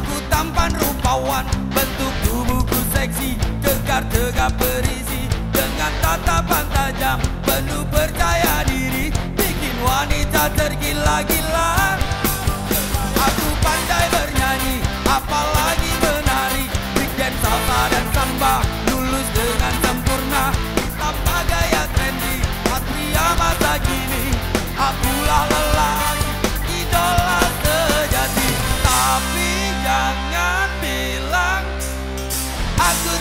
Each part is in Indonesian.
Aku tampan rupawan Bentuk tubuhku seksi. Kekar tegap berisi Dengan tatapan tajam Penuh percaya diri Bikin wanita tergila-gila. Aku pandai bernyanyi Apalagi menari. Big dance, salsa dan samba Lulus dengan sempurna. Tanpa gaya trendy Satria masa kini Akulah lelaki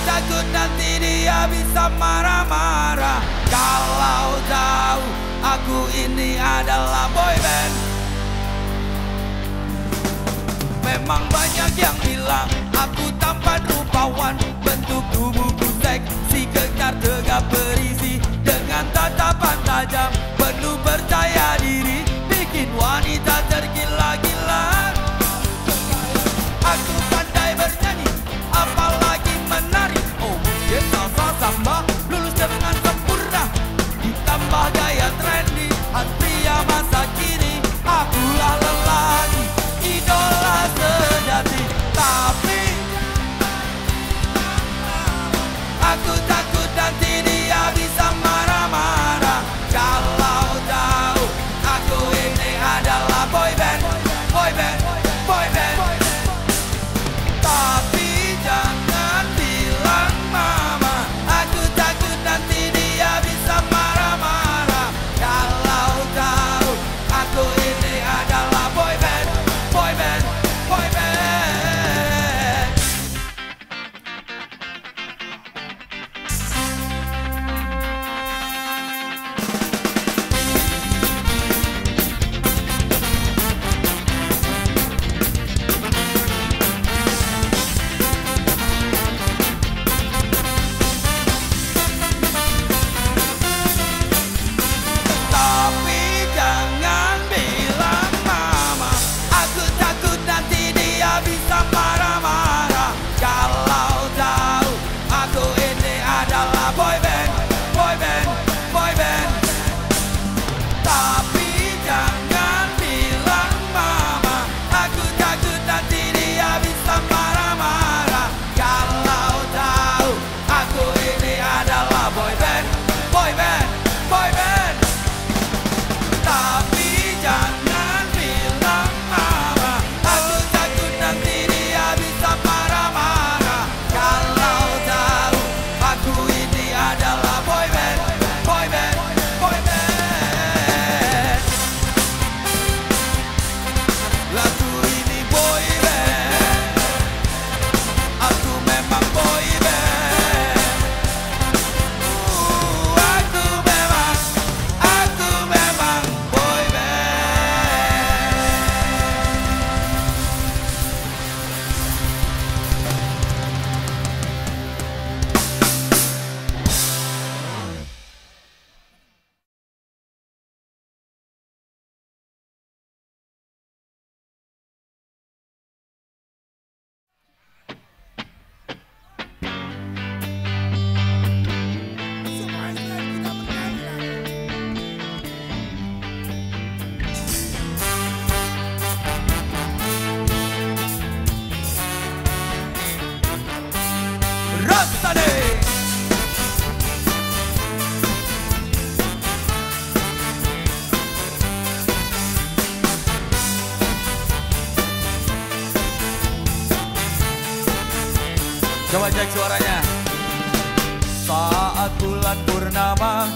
takut nanti dia bisa marah-marah. Kalau tahu Aku ini adalah boyband Memang banyak yang bilang Aku tampan rupawan. Bentuk tubuhku seksi Kekar tegap berisi Dengan tatapan tajam Coba cek suaranya. Saat bulan purnama.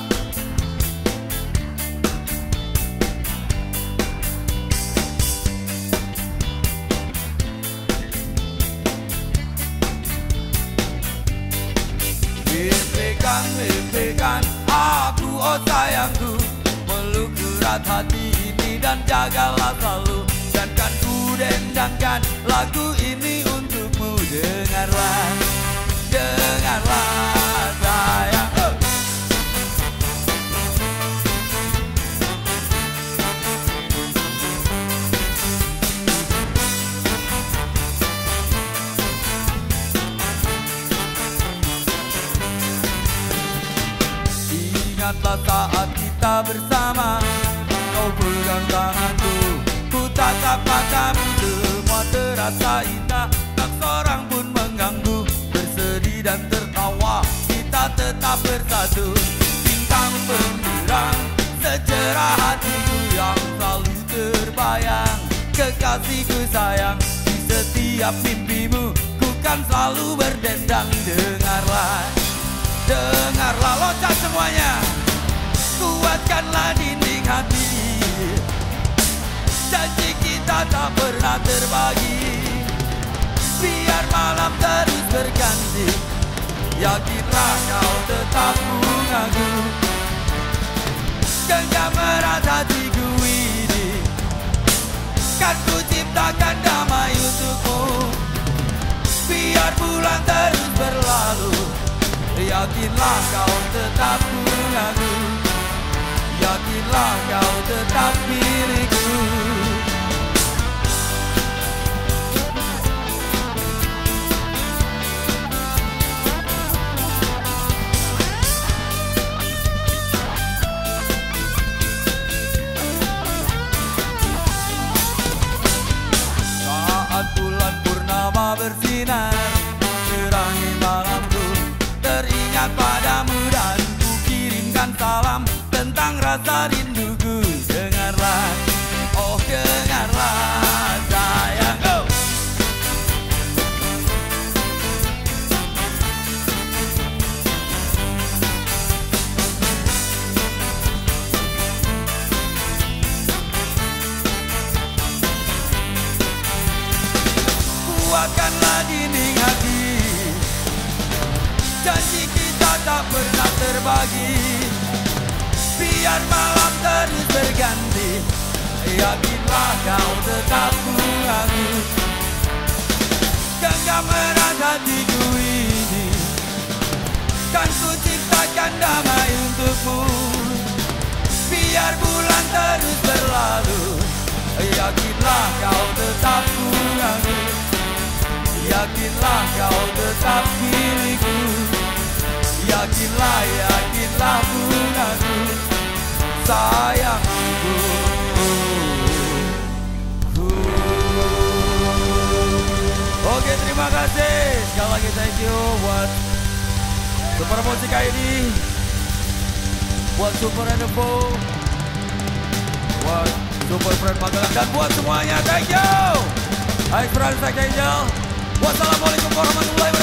Mimpikan, mimpikan aku oh sayangku. Peluk erat hati ini dan jagalah selalu. Dan kan ku dendangkan lagu ini Dengarlah, dengarlah. Ingatlah saat kita bersama Kau pegang tanganku Ku tatap matamu semua rasa indah Tak seorang pun mengganggu Bersedih dan tertawa. Kita tetap bersatu. Bintang penerang Sejarah hatiku yang selalu terbayang. Kekasihku sayang Di setiap mimpimu Ku kan selalu berdendang. Dengarlah Dengarlah loncat semuanya. Kuatkanlah dinding hati. Janji kita tak pernah terbagi Biar malam terus berganti. Yakinlah kau tetap mengaku. Genggam erat hatiku ini. Kan ku ciptakan damai untukmu. Biar bulan terus berlalu. Yakinlah kau tetap mengaku. Yakinlah kau tetap milikku rasa rinduku Dengarlah, oh dengarlah sayang oh. Kuatkanlah dinding hati. Janji kita tak pernah terbagi Biar malam terus berganti. Yakinlah kau tetap mengaku Genggam erat hatiku ini. Kan ku ciptakan damai untukmu. Biar bulan terus berlalu. Yakinlah kau tetap mengaku Yakinlah kau tetap milikku Yakinlah, yakinlah lagi thank you. Buat Super musik ini Buat Super Enepo Buat Super Friend Magelang Dan buat semuanya thank you. Hai Franz Angel. Wassalamualaikum warahmatullahi